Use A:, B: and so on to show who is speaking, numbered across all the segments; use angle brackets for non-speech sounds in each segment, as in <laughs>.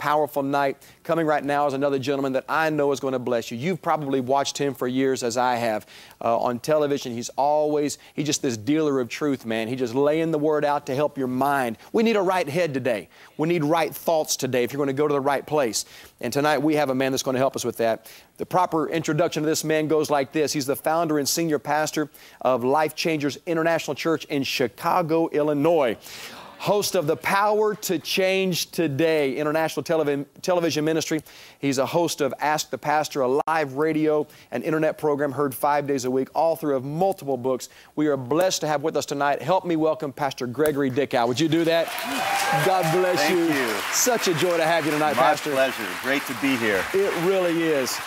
A: powerful night. Coming right now is another gentleman that I know is going to bless you. You've probably watched him for years, as I have, uh, on television. He's always, he's just this dealer of truth, man. He just laying the word out to help your mind. We need a right head today. We need right thoughts today if you're going to go to the right place. And tonight we have a man that's going to help us with that. The proper introduction to this man goes like this He's the founder and senior pastor of Life Changers International Church in Chicago, Illinois host of the Power to Change Today International Televi Television Ministry. He's a host of Ask the Pastor, a live radio and internet program heard five days a week, author of multiple books. We are blessed to have with us tonight. Help me welcome Pastor Gregory Dickow. Would you do that? God bless
B: Thank
A: you.
B: you.
A: Such a joy to have you tonight,
B: My
A: Pastor.
B: My pleasure. Great to be here.
A: It really is.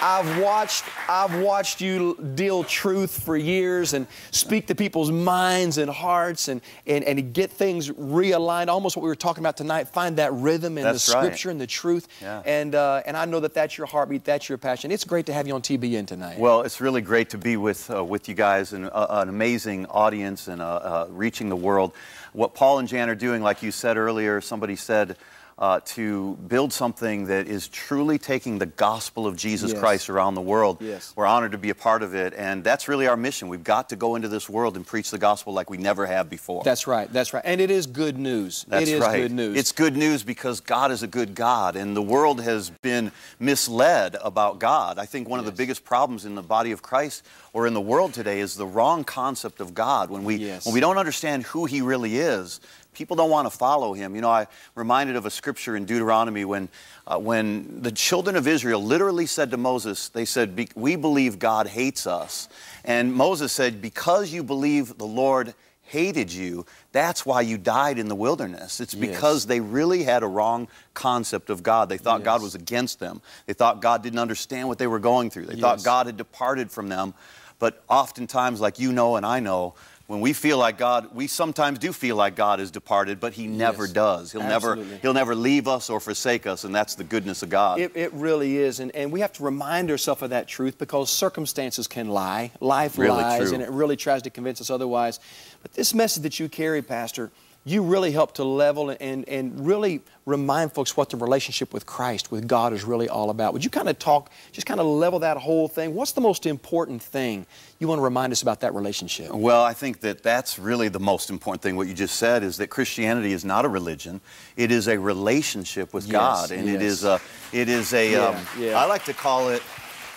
A: I've watched I've watched you deal truth for years and speak to people's minds and hearts and, and, and get things realigned, almost what we were talking about tonight, find that rhythm in
B: That's
A: the
B: right.
A: scripture and the truth.
B: Yeah.
A: And uh, and I know that that's your heartbeat, that's your passion. It's great to have you on TBN tonight.
B: Well, it's really great to be with uh, with you guys and uh, an amazing audience and uh, uh, reaching the world. What Paul and Jan are doing, like you said earlier, somebody said. Uh, to build something that is truly taking the gospel of Jesus
A: Yes.
B: Christ around the world.
A: Yes.
B: We're honored to be a part of it, and that's really our mission. We've got to go into this world and preach the gospel like we never have before.
A: that's right, that's right. And it is good news.
B: That's
A: it is
B: right.
A: good news.
B: It's good news because God is a good God, and the world has been misled about God. I think one of the biggest problems in the body of Christ or in the world today is the wrong concept of God. When we
A: Yes.
B: when we don't understand who He really is, people don't want to follow Him. You know, I reminded of a scripture in Deuteronomy when uh, when the children of Israel literally said to Moses, they said, "We believe God hates us," and Moses said, "Because you believe the Lord." hated you, that's why you died in the wilderness. It's
A: Yes.
B: because they really had a wrong concept of God. They thought God was against them. They thought God didn't understand what they were going through. They thought God had departed from them. But oftentimes, like you know and I know, when we feel like God, we sometimes do feel like God is departed, but He never
A: Yes.
B: does. He'll
A: Absolutely.
B: never He'll never leave us or forsake us, and that's the goodness of God.
A: It, it really is. And, and we have to remind ourselves of that truth because circumstances can lie. Life
B: Really
A: lies,
B: true.
A: and it really tries to convince us otherwise. But this message that you carry, Pastor, you really help to level and, and really remind folks what the relationship with Christ, with God, is really all about. Would you kind of talk, just kind of level that whole thing? What's the most important thing you want to remind us about that relationship?
B: Well, I think that that's really the most important thing. What you just said is that Christianity is not a religion; it is a relationship with
A: Yes,
B: God, and it
A: yes.
B: is a, it is a.
A: Yeah,
B: um,
A: yeah.
B: I like to call it,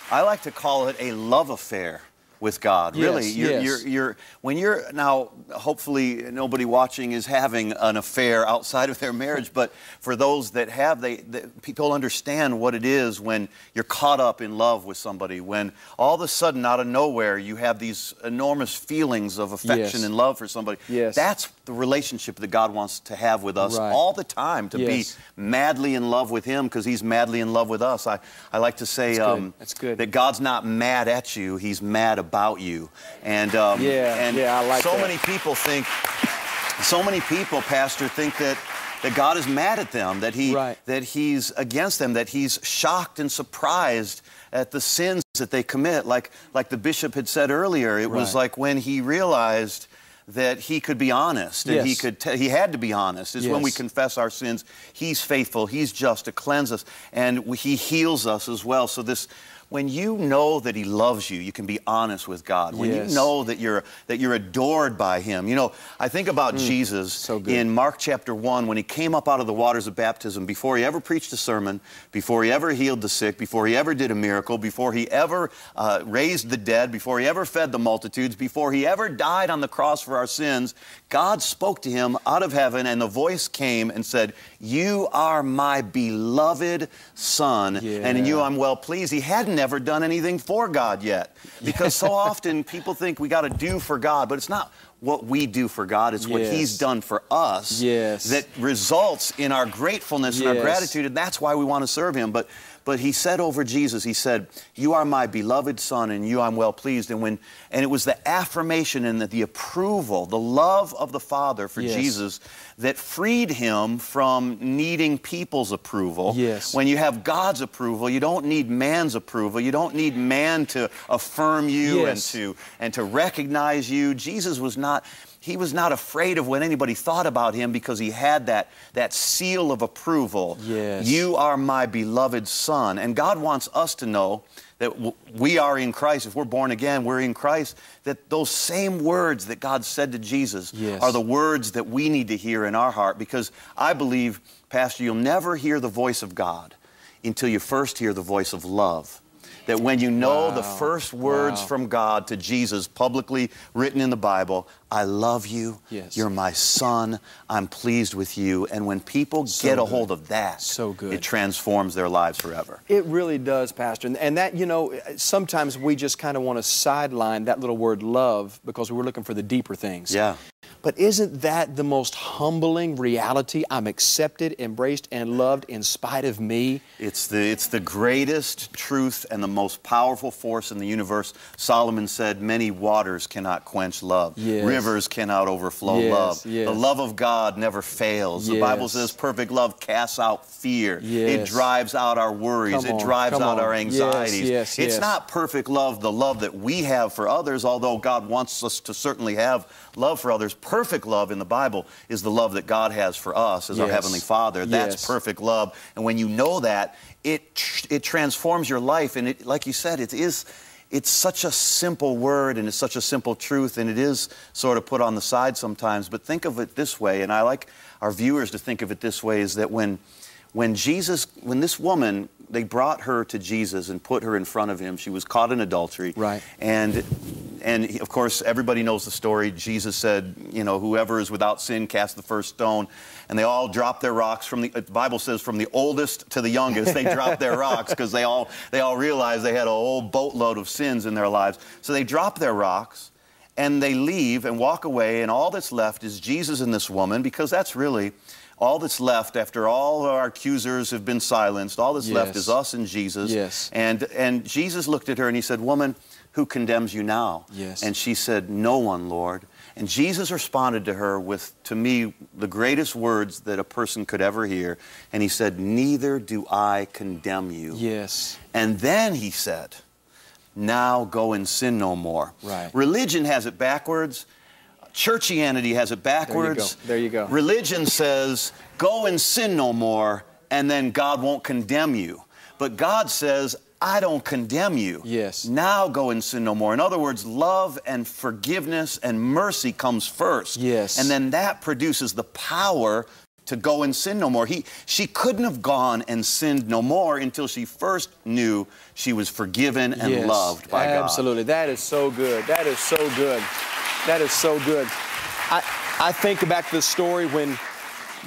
B: I like to call it a love affair with God.
A: Yes,
B: really, you're,
A: yes.
B: you're, you're when you're now. Hopefully, nobody watching is having an affair outside of their marriage. But for those that have, they, they people understand what it is when you're caught up in love with somebody. When all of a sudden, out of nowhere, you have these enormous feelings of affection
A: Yes.
B: and love for somebody.
A: Yes.
B: That's the relationship that God wants to have with us
A: Right.
B: all the time. To
A: Yes.
B: be madly in love with Him because He's madly in love with us. I, I like to say
A: That's good.
B: um,
A: That's good.
B: that God's not mad at you; He's mad about you. And um,
A: Yeah,
B: and
A: yeah, I like
B: so
A: that.
B: many people think, so many people, Pastor, think that. That God is mad at them, that he
A: Right.
B: that He's against them, that He's shocked and surprised at the sins that they commit. Like like the bishop had said earlier, it was like when he realized that he could be honest and he could he had to be honest. Is when we confess our sins, He's faithful, He's just to cleanse us, and He heals us as well. So this. When you know that He loves you, you can be honest with God. When
A: Yes.
B: you know that you're that you're adored by Him, you know. I think about Jesus
A: Mm. so
B: in Mark chapter one when He came up out of the waters of baptism. Before He ever preached a sermon, before He ever healed the sick, before He ever did a miracle, before He ever uh, raised the dead, before He ever fed the multitudes, before He ever died on the cross for our sins, God spoke to Him out of heaven, and the voice came and said, "You are my beloved Son, and in you I'm well pleased." He hadn't ever done anything for God yet, because so often <laughs> people think we got to do for God, but it's not what we do for God; it's what He's done for us
A: Yes.
B: that results in our gratefulness and our gratitude, and that's why we want to serve Him. But but He said over Jesus, He said, "You are my beloved Son, and you I'm well pleased." And when and it was the affirmation and the, the approval, the love of the Father for
A: Yes.
B: Jesus that freed him from needing people's approval.
A: Yes.
B: When you have God's approval, you don't need man's approval. You don't need man to affirm you and to and to recognize you. Jesus was not he was not afraid of what anybody thought about him because he had that, that seal of approval.
A: Yes.
B: You are my beloved son. And God wants us to know that w- we are in Christ. If we're born again, we're in Christ. That those same words that God said to Jesus
A: Yes.
B: are the words that we need to hear in our heart because I believe, Pastor, you'll never hear the voice of God until you first hear the voice of love. That when you know the first words
A: Wow.
B: from God to Jesus, publicly written in the Bible, I love you,
A: Yes.
B: you're my son, I'm pleased with you. And when people
A: So
B: get a
A: good.
B: hold of that,
A: So good.
B: it transforms their lives forever.
A: It really does, Pastor. And, and that, you know, sometimes we just kind of want to sideline that little word love because we're looking for the deeper things.
B: Yeah.
A: But isn't that the most humbling reality? I'm accepted, embraced, and loved in spite of me.
B: It's the, it's the greatest truth and the most powerful force in the universe. Solomon said, Many waters cannot quench love.
A: Yes.
B: Rivers cannot overflow
A: Yes,
B: love.
A: yes.
B: The love of God never fails. The Bible says perfect love casts out fear. It drives out our worries.
A: Come
B: it drives out
A: on.
B: our anxieties. it's not perfect love, the love that we have for others, although God wants us to certainly have love for others. Perfect love in the Bible is the love that God has for us as our Heavenly Father. That's
A: Yes.
B: perfect love. And when you know that, it tr- it transforms your life. And it, like you said, it is it's such a simple word and it's such a simple truth, and it is sort of put on the side sometimes. But think of it this way, and I like our viewers to think of it this way: is that when when Jesus, when this woman, they brought her to Jesus and put her in front of him. She was caught in adultery.
A: Right.
B: And and of course, everybody knows the story. Jesus said, you know, whoever is without sin cast the first stone. And they all dropped their rocks from the, uh, the Bible says from the oldest to the youngest, they dropped their <laughs> rocks because they all, they all realized they had a whole boatload of sins in their lives. So they dropped their rocks and they leave and walk away. And all that's left is Jesus and this woman because that's really all that's left after all our accusers have been silenced. All that's left is us and Jesus.
A: Yes.
B: And, and Jesus looked at her and he said, Woman, who condemns you now?
A: Yes.
B: And she said, No one, Lord. And Jesus responded to her with, to me, the greatest words that a person could ever hear. And he said, Neither do I condemn you.
A: Yes.
B: And then he said, Now go and sin no more.
A: Right.
B: Religion has it backwards. Churchianity has it backwards.
A: There you go.
B: Religion says, Go and sin no more, and then God won't condemn you. But God says, I don't condemn you.
A: Yes.
B: Now go and sin no more. In other words, love and forgiveness and mercy comes first.
A: Yes.
B: And then that produces the power to go and sin no more. He, she couldn't have gone and sinned no more until she first knew she was forgiven and
A: Yes,
B: loved by God.
A: Absolutely. That is so good. That is so good. That is so good. I, I think back to the story when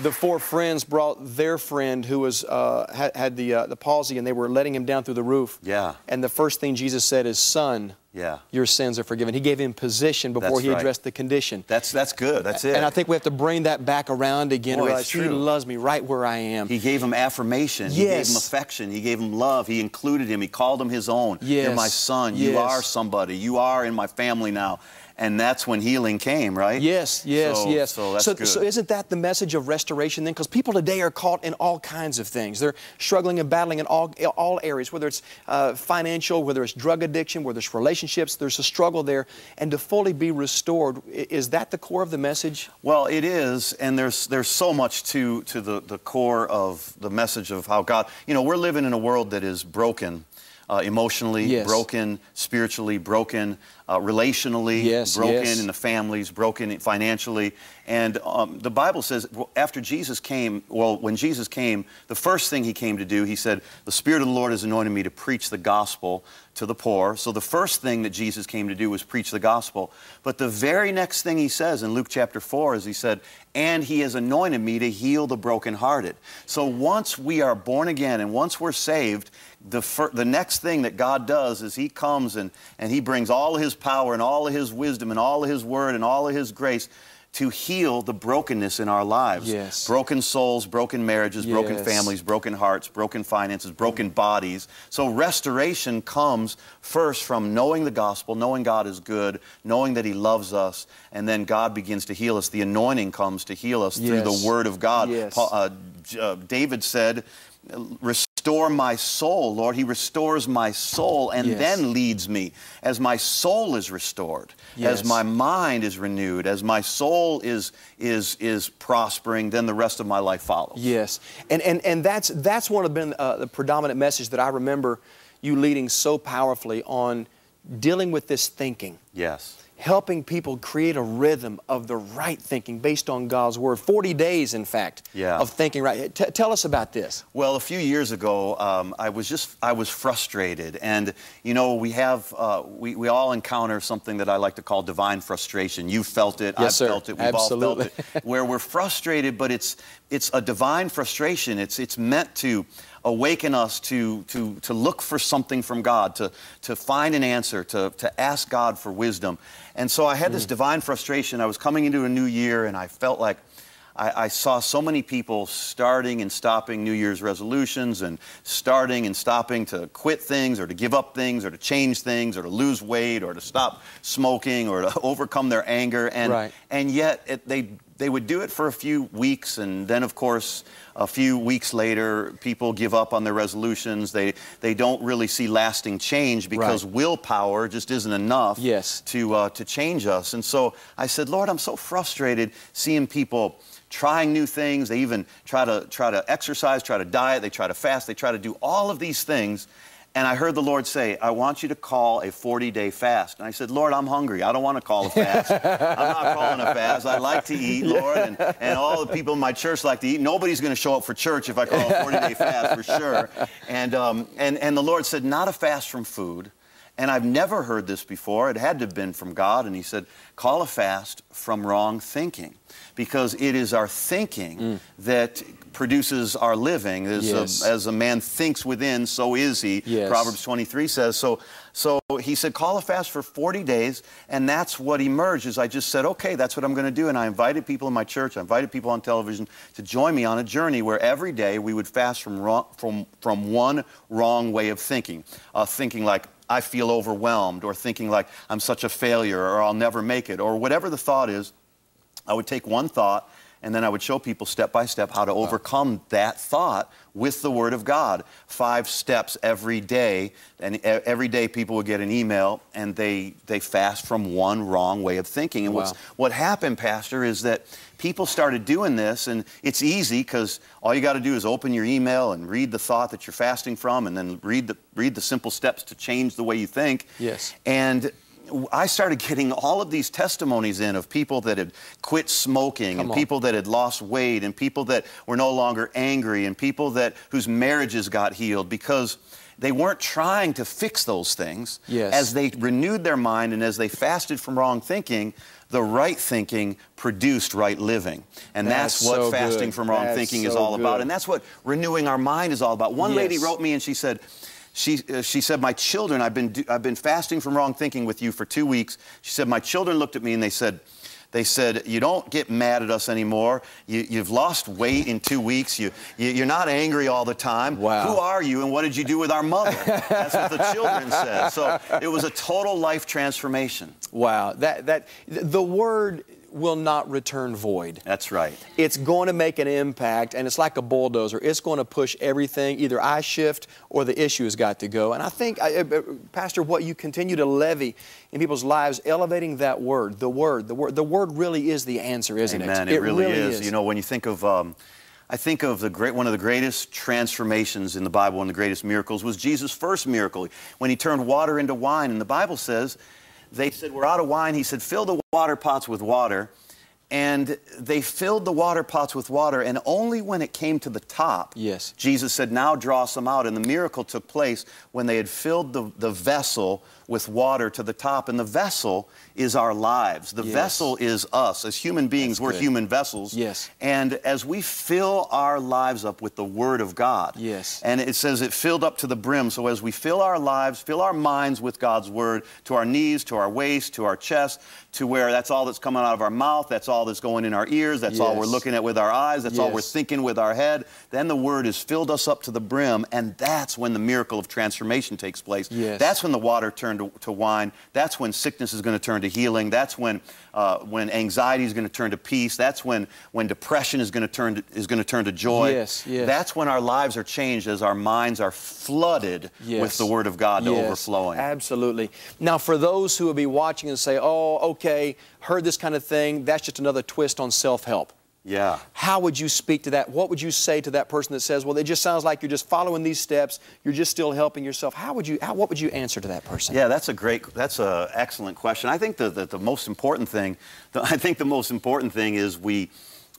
A: the four friends brought their friend who was uh, had, had the uh, the palsy and they were letting him down through the roof.
B: Yeah.
A: And the first thing Jesus said is, "Son,
B: Yeah.
A: your sins are forgiven." He gave him position before
B: That's
A: he
B: right.
A: addressed the condition.
B: That's, that's good. That's it.
A: And I think we have to bring that back around again.
B: Boy,
A: realize he loves me right where I am.
B: He gave him affirmation. Yes. He gave him affection. He gave him love. He included him. He called him his own.
A: Yes.
B: You're my son. You are somebody. You are in my family now. And that's when healing came, right?
A: Yes, yes,
B: So-
A: yes.
B: So that's
A: so,
B: good.
A: so isn't that the message of restoration then? Because people today are caught in all kinds of things. They're struggling and battling in all, all areas, whether it's uh, financial, whether it's drug addiction, whether it's relationships. There's a struggle there. And to fully be restored, is that the core of the message?
B: Well, it is, and there's there's so much to to the, the core of the message of how God. You know, we're living in a world that is broken, uh, emotionally,
A: Yes.
B: broken spiritually, broken uh, relationally,
A: Yes,
B: broken
A: yes.
B: in the families, broken financially, and um, the Bible says after Jesus came, well, when Jesus came, the first thing he came to do, he said, "The Spirit of the Lord has anointed me to preach the gospel to the poor." So the first thing that Jesus came to do was preach the gospel. But the very next thing he says in Luke chapter 4 is he said, "And he has anointed me to heal the brokenhearted." So once we are born again and once we're saved, the, fir- the next thing that God does is He comes and, and He brings all of His power and all of His wisdom and all of His word and all of His grace to heal the brokenness in our lives.
A: Yes.
B: Broken souls, broken marriages, broken families, broken hearts, broken finances, broken bodies. So restoration comes first from knowing the gospel, knowing God is good, knowing that He loves us, and then God begins to heal us. The anointing comes to heal us through the Word of God.
A: Yes.
B: Paul- uh, uh, David said, Restore my soul, Lord. He restores my soul and
A: Yes.
B: then leads me as my soul is restored,
A: Yes.
B: as my mind is renewed, as my soul is, is, is prospering, then the rest of my life follows.
A: Yes, and and and that's that's one of been uh, the predominant message that I remember you leading so powerfully on dealing with this thinking,
B: Yes.
A: Helping people create a rhythm of the right thinking based on God's word. Forty days, in fact,
B: Yeah.
A: of thinking right. T- tell us about this.
B: Well, a few years ago, um, I was just I was frustrated, and you know we have uh, we we all encounter something that I like to call divine frustration. You felt it,
A: Yes,
B: I've
A: sir.
B: felt it, we've
A: Absolutely.
B: all felt it, where we're frustrated, but it's it's a divine frustration. It's it's meant to awaken us to to to look for something from God, to to find an answer, to to ask God for wisdom. And so I had this hmm. divine frustration. I was coming into a new year, and I felt like. I, I saw so many people starting and stopping New Year's resolutions and starting and stopping to quit things or to give up things or to change things or to lose weight or to stop smoking or to <laughs> overcome their anger. And,
A: Right.
B: and yet it, they, they would do it for a few weeks and then, of course, a few weeks later, people give up on their resolutions. They, they don't really see lasting change because
A: Right.
B: willpower just isn't enough
A: Yes.
B: to, uh, to change us. And so I said, Lord, I'm so frustrated seeing people trying new things. They even try to, try to exercise, try to diet, they try to fast, they try to do all of these things. And I heard the Lord say, I want you to call a 40 day fast. And I said, Lord, I'm hungry. I don't want to call a fast. I'm not calling a fast. I like to eat, Lord. And, and all the people in my church like to eat. Nobody's going to show up for church if I call a 40 day fast for sure. And, um, and, and the Lord said, not a fast from food. And I've never heard this before. It had to have been from God. And He said, call a fast from wrong thinking. Because it is our thinking that produces our living. As,
A: Yes.
B: a, as a man thinks within, so is he.
A: Yes.
B: Proverbs 23 says. So, so he said, call a fast for 40 days. And that's what emerged is I just said, okay, that's what I'm going to do. And I invited people in my church, I invited people on television to join me on a journey where every day we would fast from, wrong, from, from one wrong way of thinking. Uh, thinking like, I feel overwhelmed, or thinking like I'm such a failure, or I'll never make it, or whatever the thought is. I would take one thought and then I would show people step by step how to overcome that thought with the Word of God. Five steps every day. And every day people would get an email and they, they fast from one wrong way of thinking. And what's, what happened, Pastor, is that people started doing this and it's easy because all you got to do is open your email and read the thought that you're fasting from and then read the, read the simple steps to change the way you think.
A: Yes.
B: And I started getting all of these testimonies in of people that had quit smoking
A: Come
B: and
A: on.
B: people that had lost weight and people that were no longer angry and people that whose marriages got healed because they weren't trying to fix those things.
A: Yes.
B: As they renewed their mind and as they fasted from wrong thinking, the right thinking produced right living. And that's,
A: That's
B: what
A: so
B: fasting
A: good.
B: from wrong
A: That's
B: thinking is
A: so
B: all about. And that's what renewing our mind is all about. One lady wrote me and she said, she, uh, she said, my children, I've been, do, I've been fasting from wrong thinking with you for two weeks. She said, my children looked at me and they said, they said, you don't get mad at us anymore. You, you've lost weight in two weeks. You, you, you're not angry all the time.
A: Wow.
B: Who are you and what did you do with our mother? That's what the children said. So it was a total life transformation.
A: Wow, that that the word will not return void.
B: That's right.
A: It's going to make an impact, and it's like a bulldozer. It's going to push everything. Either I shift or the issue has got to go. And I think, I- uh, Pastor, what you continue to levy in people's lives, elevating that word, the word, the word, the word really is the answer, isn't
B: Amen.
A: it?
B: It, really, is. You know, when you think of, um, I think of the great one of the greatest transformations in the Bible and the greatest miracles was Jesus' first miracle when he turned water into wine. And the Bible says, they said, "We're out of wine." He said, "Fill the water pots with water." And they filled the water pots with water, and only when it came to the top,
A: Yes.
B: Jesus said, Now draw some out. And the miracle took place when they had filled the, the vessel with water to the top. And the vessel is our lives. The
A: Yes.
B: vessel is us. As human beings,
A: That's
B: we're
A: good.
B: human vessels.
A: Yes.
B: And as we fill our lives up with the Word of God,
A: Yes.
B: and it says it filled up to the brim. So as we fill our lives, fill our minds with God's Word, to our knees, to our waist, to our chest, to where that's all that's coming out of our mouth, that's all that's going in our ears. That's all we're looking at with our eyes. That's all we're thinking with our head. Then the Word has filled us up to the brim, and that's when the miracle of transformation takes place.
A: Yes.
B: That's when the water turned to, to wine. That's when sickness is going to turn to healing. That's when uh, when anxiety is going to turn to peace. That's when when depression is going to turn to, is going to turn to joy.
A: Yes, yes.
B: That's when our lives are changed as our minds are flooded with the Word of God to
A: Yes,
B: overflowing.
A: Absolutely. Now, for those who will be watching and say, oh, okay, heard this kind of thing, that's just another twist on self help.
B: Yeah.
A: How would you speak to that? What would you say to that person that says, well, it just sounds like you're just following these steps, you're just still helping yourself? How would you, how, what would you answer to that person?
B: Yeah, that's a great, that's an excellent question. I think the, the, the most important thing, the, <laughs> I think the most important thing is we,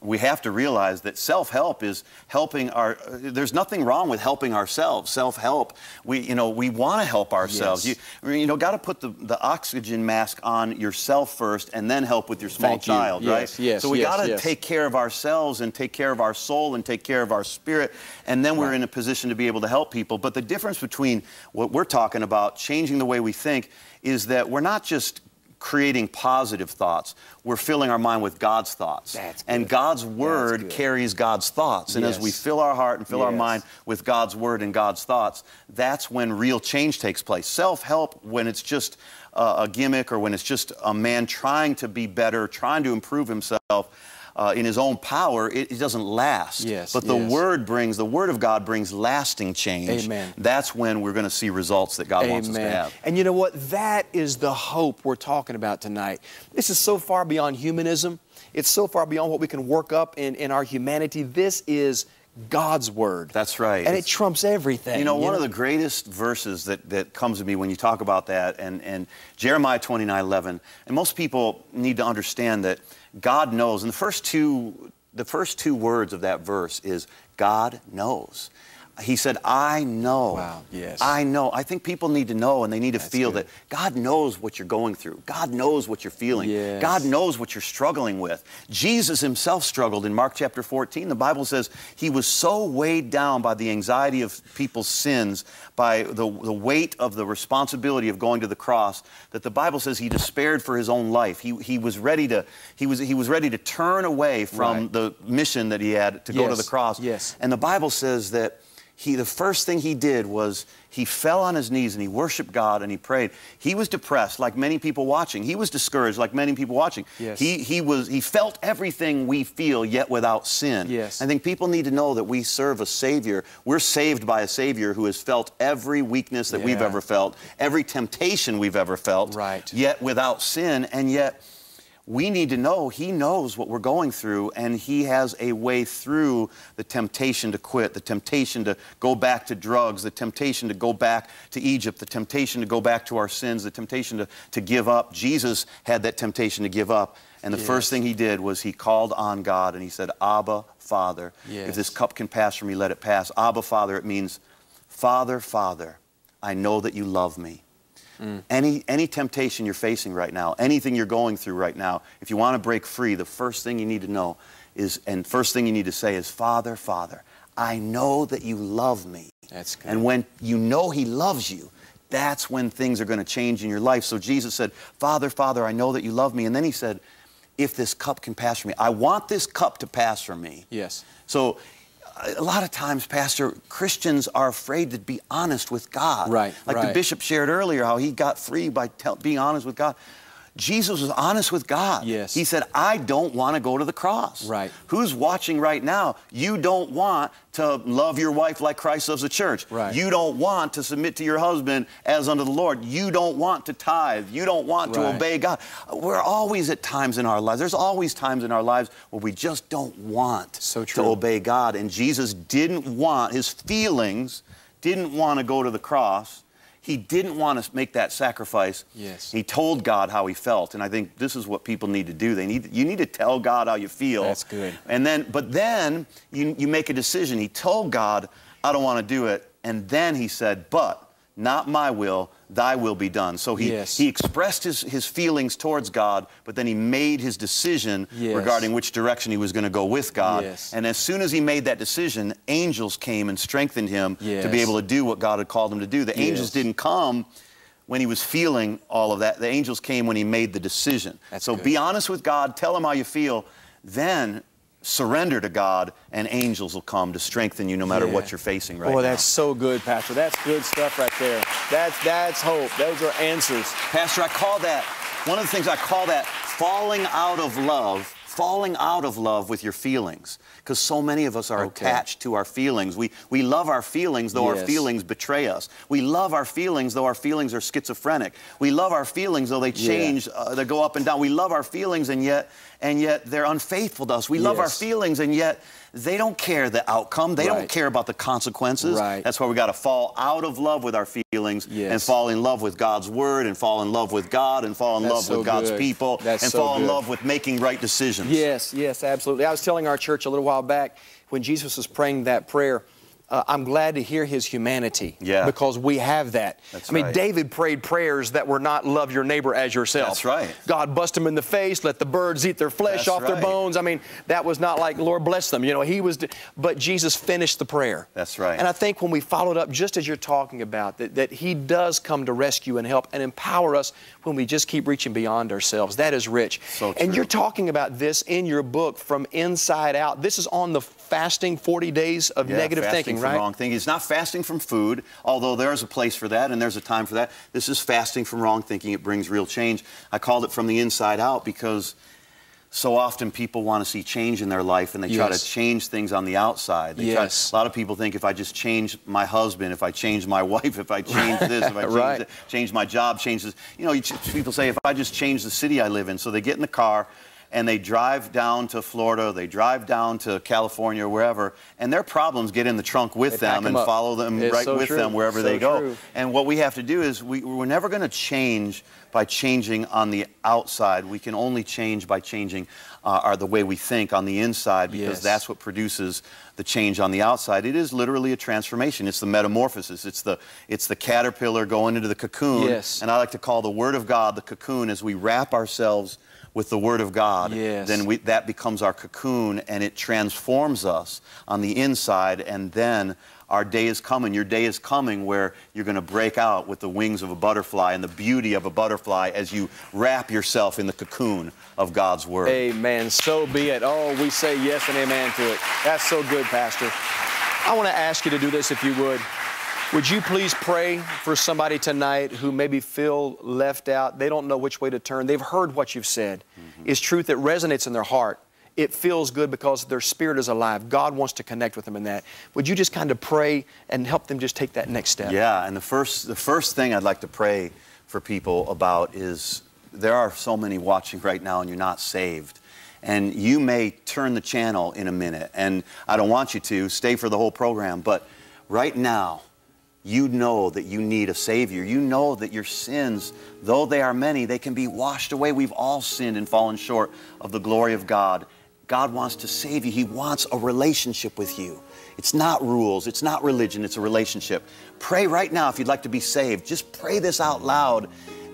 B: we have to realize that self-help is helping our, there's nothing wrong with helping ourselves. Self-help, we, you know, we want to help ourselves.
A: Yes.
B: You, you know, got to put the, the oxygen mask on yourself first and then help with your small
A: Thank you.
B: child,
A: Yes,
B: right?
A: yes,
B: So we
A: yes,
B: got to
A: yes.
B: take care of ourselves and take care of our soul and take care of our spirit, and then we're
A: Right.
B: in a position to be able to help people. But the difference between what we're talking about, changing the way we think, is that we're not just creating positive thoughts. We're filling our mind with God's thoughts.
A: That's
B: And. God's word
A: good.
B: carries God's thoughts. And as we fill our heart and fill our mind with God's word and God's thoughts, that's when real change takes place. Self-help, when it's just uh, a gimmick or when it's just a man trying to be better, trying to improve himself, uh, in his own power, it, it doesn't last.
A: Yes,
B: But the
A: yes.
B: Word brings, the Word of God brings lasting change.
A: Amen.
B: That's when we're going to see results that God wants us to have.
A: And you know what? That is the hope we're talking about tonight. This is so far beyond humanism. It's so far beyond what we can work up in, in our humanity. This is God's Word.
B: That's right.
A: And it trumps everything.
B: You know, one of the greatest verses that, that comes to me when you talk about that, and, and Jeremiah 29 11, and most people need to understand that God knows. And the first two, the first two words of that verse is God knows. He said, I know.
A: Wow, yes.
B: I know. I think people need to know and they need to
A: That's
B: feel
A: good.
B: that God knows what you're going through. God knows what you're feeling.
A: Yes.
B: God knows what you're struggling with. Jesus himself struggled in Mark chapter 14. The Bible says he was so weighed down by the anxiety of people's sins, by the, the weight of the responsibility of going to the cross, that the Bible says he despaired for his own life. He, he, was, ready to, he, was, he was ready to turn away from
A: Right.
B: the mission that he had to go to the cross.
A: yes.
B: And the Bible says that he, the first thing he did was he fell on his knees and he worshiped God and he prayed. He was depressed, like many people watching. He was discouraged, like many people watching.
A: Yes.
B: He, he, was, he felt everything we feel, yet without sin.
A: Yes.
B: I think people need to know that we serve a Savior. We're saved by a Savior who has felt every weakness that we've ever felt, every temptation we've ever felt,
A: Right.
B: yet without sin. And yet, we need to know He knows what we're going through, and He has a way through the temptation to quit, the temptation to go back to drugs, the temptation to go back to Egypt, the temptation to go back to our sins, the temptation to, to give up. Jesus had that temptation to give up. And the first thing he did was he called on God and he said, Abba, Father,
A: Yes.
B: if this cup can pass from me, let it pass. Abba, Father, it means, Father, Father, I know that you love me. Mm. Any, any temptation you're facing right now, anything you're going through right now, if you want to break free, the first thing you need to know is, and first thing you need to say is, Father, Father, I know that you love me.
A: That's good.
B: And when you know He loves you, that's when things are going to change in your life. So Jesus said, Father, Father, I know that you love me. And then He said, If this cup can pass from me, I want this cup to pass from me.
A: Yes.
B: So a lot of times, Pastor, Christians are afraid to be honest with God.
A: Right,
B: Like the bishop shared earlier, how he got free by being honest with God. Jesus was honest with God.
A: Yes.
B: He said, I don't want to go to the cross.
A: Right.
B: Who's watching right now? You don't want to love your wife like Christ loves the church.
A: Right.
B: You don't want to submit to your husband as unto the Lord. You don't want to tithe. You don't want to obey God. We're always at times in our lives. There's always times in our lives where we just don't want
A: So
B: to obey God. And Jesus didn't want, his feelings didn't want to go to the cross. He didn't want to make that sacrifice.
A: Yes.
B: He told God how he felt. And I think this is what people need to do. They need you need to tell God how you feel.
A: That's good.
B: And then but then you, you make a decision. He told God, I don't want to do it. And then he said, But not my will, thy will be done. So he,
A: Yes.
B: he expressed his, his feelings towards God, but then he made his decision
A: Yes.
B: regarding which direction he was going to go with God.
A: Yes.
B: And as soon as he made that decision, angels came and strengthened him to be able to do what God had called him to do. The angels didn't come when he was feeling all of that. The angels came when he made the decision.
A: That's
B: so
A: good.
B: be honest with God, tell him how you feel, then surrender to God, and angels will come to strengthen you no matter
A: Yeah.
B: what you're facing right
A: Boy,
B: now.
A: that's so good, Pastor. That's good stuff right there. That's that's hope. Those are answers.
B: Pastor, I call that, one of the things I call that falling out of love, falling out of love with your feelings. Because so many of us are
A: Okay.
B: attached to our feelings. We, we love our feelings, though our feelings betray us. We love our feelings, though our feelings are schizophrenic. We love our feelings, though they change, uh, they go up and down. We love our feelings, and yet, and yet they're unfaithful to us. We love our feelings, and yet they don't care the outcome. They don't care about the consequences.
A: Right.
B: That's why we got to fall out of love with our feelings
A: Yes.
B: and fall in love with God's word and fall in love with God and fall in
A: That's
B: love
A: so
B: with God's people
A: That's
B: and
A: so
B: fall in love with making right decisions.
A: Yes, yes, absolutely. I was telling our church a little while back when Jesus was praying that prayer. Uh, I'm glad to hear his humanity.
B: Yeah.
A: Because we have that.
B: That's
A: I mean,
B: right.
A: David prayed prayers that were not love your neighbor as yourself.
B: That's right.
A: God bust them in the face, let the birds eat their flesh
B: That's
A: off their bones. I mean, that was not like, Lord bless them. You know, he was, but Jesus finished the prayer.
B: That's right.
A: And I think when we followed up, just as you're talking about, that, that he does come to rescue and help and empower us when we just keep reaching beyond ourselves. That is rich.
B: So
A: And you're talking about this in your book from inside out. This is on the fasting 40 days of
B: Yeah,
A: negative thinking, right?
B: wrong thinking. It's not fasting from food, although there's a place for that and there's a time for that. This is fasting from wrong thinking. It brings real change. I called it from the inside out because so often people want to see change in their life and they try to change things on the outside. They
A: Yes.
B: a lot of people think if I just change my husband, if I change my <laughs> wife, if I change this, if I <laughs> change,
A: Right.
B: change my job, change this. You know, you, people say if I just change the city I live in. So they get in the car and they drive down to Florida, they drive down to California or wherever, and their problems get in the trunk with them
A: 'em
B: and
A: up.
B: follow them
A: It's
B: right
A: so
B: with
A: true.
B: them wherever
A: So
B: they go.
A: true.
B: And what we have to do is we, we're never going to change by changing on the outside. We can only change by changing uh, our, the way we think on the inside because
A: Yes.
B: that's what produces the change on the outside. It is literally a transformation. It's the metamorphosis. It's the, it's the caterpillar going into the cocoon.
A: Yes.
B: And I like to call the Word of God the cocoon as we wrap ourselves with the Word of God.
A: Yes.
B: Then we, that becomes our cocoon and it transforms us on the inside and then our day is coming. Your day is coming where you're going to break out with the wings of a butterfly and the beauty of a butterfly as you wrap yourself in the cocoon of God's Word.
A: Amen. So be it. Oh, we say yes and amen to it. That's so good, Pastor. I want to ask you to do this if you would. Would you please pray for somebody tonight who maybe feel left out? They don't know which way to turn. They've heard what you've said.
B: Mm-hmm.
A: It's truth that resonates in their heart. It feels good because their spirit is alive. God wants to connect with them in that. Would you just kind of pray and help them just take that next step?
B: Yeah, and the first, the first thing I'd like to pray for people about is there are so many watching right now and you're not saved. And you may turn the channel in a minute, and I don't want you to stay for the whole program, but right now, you know that you need a Savior. You know that your sins, though they are many, they can be washed away. We've all sinned and fallen short of the glory of God. God wants to save you. He wants a relationship with you. It's not rules, it's not religion, it's a relationship. Pray right now if you'd like to be saved. Just pray this out loud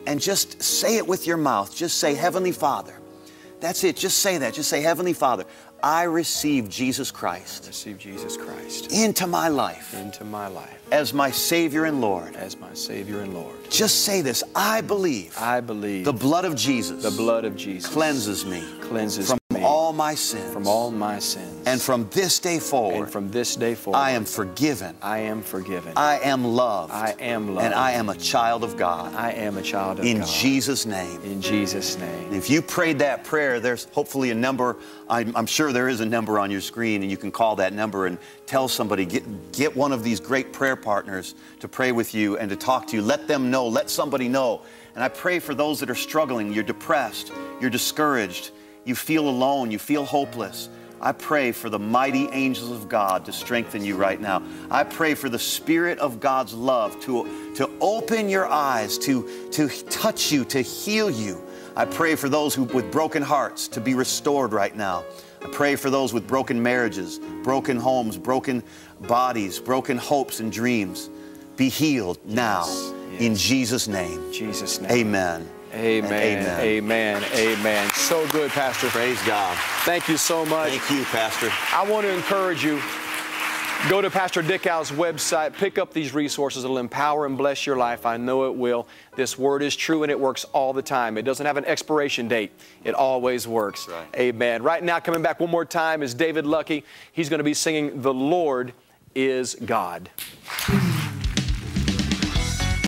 B: and just say it with your mouth. Just say, Heavenly Father. That's it. Just say that. Just say, Heavenly Father, I receive Jesus Christ I
A: Receive Jesus Christ
B: into my life
A: into my life
B: as my Savior and Lord.
A: as my Savior and Lord.
B: Just say this I believe
A: I believe
B: the blood of Jesus
A: the blood of Jesus
B: cleanses me
A: cleanses
B: from
A: me
B: all my sins.
A: from all my sins.
B: and from this day forward,
A: And from this day forward,
B: I am forgiven.
A: I am forgiven.
B: I am loved.
A: I am loved.
B: And I am a child of God.
A: I am a child of
B: in
A: God.
B: In Jesus' name.
A: In Jesus' name.
B: If you prayed that prayer, there's hopefully a number. I'm, I'm sure there is a number on your screen, and you can call that number and tell somebody, get, get one of these great prayer partners to pray with you and to talk to you. Let them know, let somebody know. And I pray for those that are struggling. You're depressed, you're discouraged, you feel alone, you feel hopeless. I pray for the mighty angels of God to strengthen you right now. I pray for the Spirit of God's love to, to open your eyes, to, to touch you, to heal you. I pray for those who, with broken hearts to be restored right now. I pray for those with broken marriages, broken homes, broken bodies, broken hopes and dreams. Be healed now in
A: yes.
B: Jesus' name.
A: Jesus' name.
B: Amen.
A: Amen.
B: amen.
A: Amen. Amen. So good, Pastor.
B: Praise God.
A: Thank you so much.
B: Thank you, Pastor.
A: I want to encourage you. Go to Pastor Dickow's website, pick up these resources. It'll empower and bless your life. I know it will. This word is true and it works all the time. It doesn't have an expiration date, it always works.
B: Right.
A: Amen. Right now, coming back one more time is David Lucky. He's going to be singing The Lord is God. <laughs>